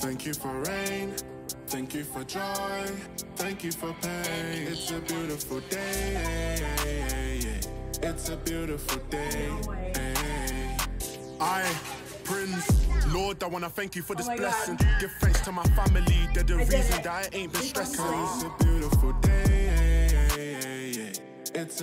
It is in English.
Thank you for rain. Thank you for joy. Thank you for pain. It's a beautiful day. It's a beautiful day. I, Prince, Lord, I wanna thank you for this Oh blessing. God. Give thanks to my family. They're the I reason that I ain't been stressing. It's a beautiful day. It's a